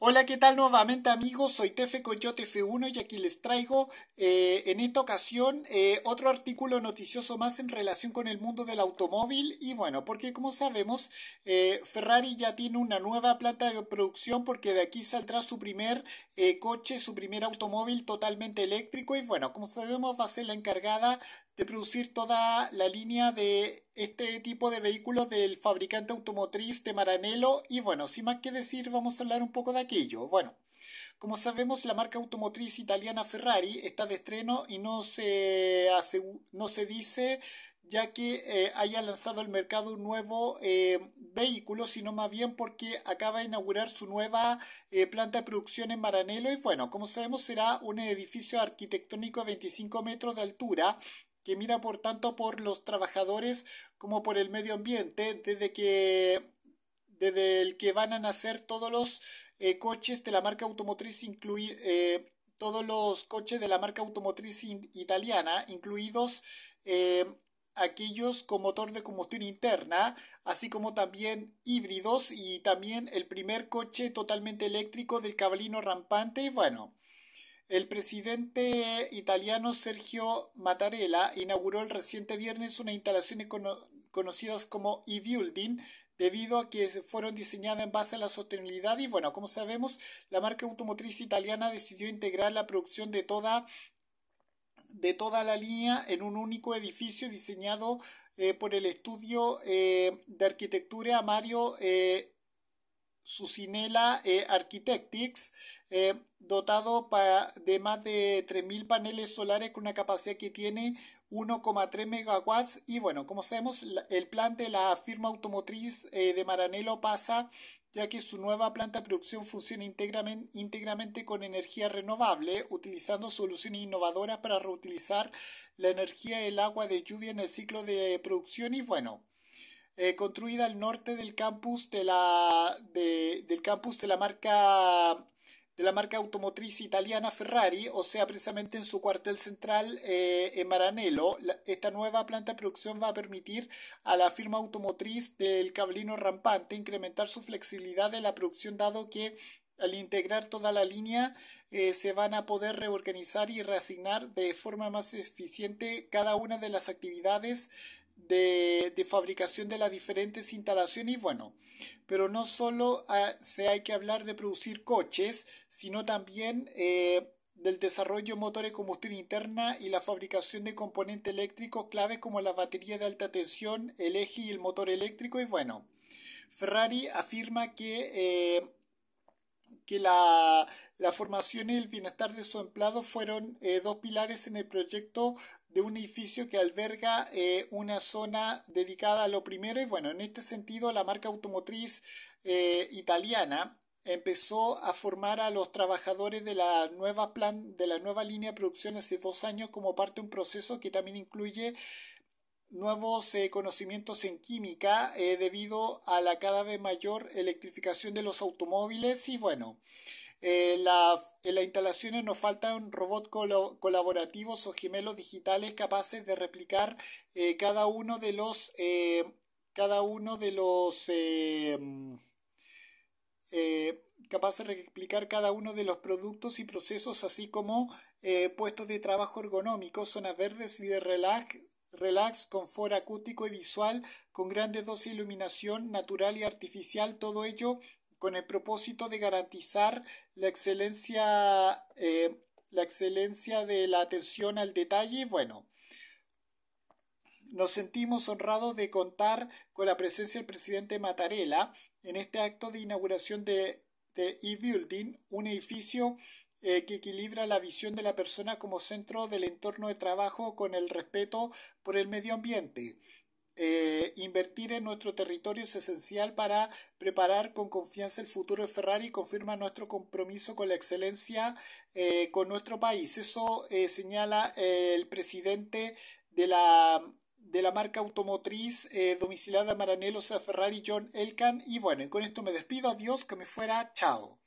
Hola, ¿qué tal nuevamente amigos? Soy Tefe Coyote F1 y aquí les traigo eh, en esta ocasión eh, otro artículo noticioso más en relación con el mundo del automóvil y bueno, porque como sabemos eh, Ferrari ya tiene una nueva planta de producción porque de aquí saldrá su primer coche, su primer automóvil totalmente eléctrico y bueno, como sabemos va a ser la encargada de producir toda la línea de este tipo de vehículos del fabricante automotriz de Maranello y bueno, sin más que decir vamos a hablar un poco de aquello. Bueno, como sabemos la marca automotriz italiana Ferrari está de estreno y no se, no se dice ya que eh, haya lanzado al mercado un nuevo eh, vehículo, sino más bien porque acaba de inaugurar su nueva eh, planta de producción en Maranello y bueno, como sabemos será un edificio arquitectónico de 25 metros de altura que mira por tanto por los trabajadores como por el medio ambiente, desde que desde el que van a nacer todos los eh, coches de la marca automotriz eh, todos los coches de la marca automotriz italiana, incluidos eh, aquellos con motor de combustión interna, así como también híbridos y también el primer coche totalmente eléctrico del cabalino rampante. Y bueno, el presidente italiano Sergio Mattarella inauguró el reciente viernes unas instalaciones conocidas como e-building debido a que fueron diseñadas en base a la sostenibilidad. Y bueno, como sabemos, la marca automotriz italiana decidió integrar la producción de toda de toda la línea en un único edificio diseñado eh, por el estudio eh, de arquitectura Mario eh, Susinela eh, Architectics, eh, dotado de más de 3.000 paneles solares con una capacidad que tiene 1,3 megawatts. Y bueno, como sabemos, el plan de la firma automotriz eh, de Maranello pasa ya que su nueva planta de producción funciona íntegramente, íntegramente con energía renovable, utilizando soluciones innovadoras para reutilizar la energía del agua de lluvia en el ciclo de producción. Y bueno, eh, construida al norte del campus de la, del campus de la marca de la marca automotriz italiana Ferrari, o sea, precisamente en su cuartel central eh, en Maranello. esta nueva planta de producción va a permitir a la firma automotriz del cablino rampante incrementar su flexibilidad de la producción, dado que al integrar toda la línea eh, se van a poder reorganizar y reasignar de forma más eficiente cada una de las actividades de, fabricación de las diferentes instalaciones y bueno, pero no solo ah, se hay que hablar de producir coches, sino también eh, del desarrollo de motores de combustión interna y la fabricación de componentes eléctricos clave como la batería de alta tensión, el eje y el motor eléctrico y bueno, Ferrari afirma que eh, que la, formación y el bienestar de su empleado fueron eh, dos pilares en el proyecto de un edificio que alberga eh, una zona dedicada a lo primero. Y bueno, en este sentido la marca automotriz eh, italiana empezó a formar a los trabajadores de la nueva plan de la nueva línea de producción hace dos años como parte de un proceso que también incluye nuevos eh, conocimientos en química eh, debido a la cada vez mayor electrificación de los automóviles. Y bueno, eh, en las instalaciones nos faltan robots colaborativos o gemelos digitales capaces de replicar cada uno de los cada uno de los capaces de replicar cada uno de los productos y procesos así como puestos de trabajo ergonómicos, zonas verdes y de relax relax, confort acústico y visual, con grandes dosis de iluminación natural y artificial, todo ello con el propósito de garantizar la excelencia, eh, la excelencia de la atención al detalle. Bueno, nos sentimos honrados de contar con la presencia del presidente Mattarella en este acto de inauguración de, de e-Building, un edificio eh, que equilibra la visión de la persona como centro del entorno de trabajo con el respeto por el medio ambiente. Eh, invertir en nuestro territorio es esencial para preparar con confianza el futuro de Ferrari y confirma nuestro compromiso con la excelencia eh, con nuestro país. Eso señala el presidente de la, de la marca automotriz domiciliada Maranello, o sea Ferrari, John Elkan. Y bueno, con esto me despido. Adiós, que me fuera. Chao.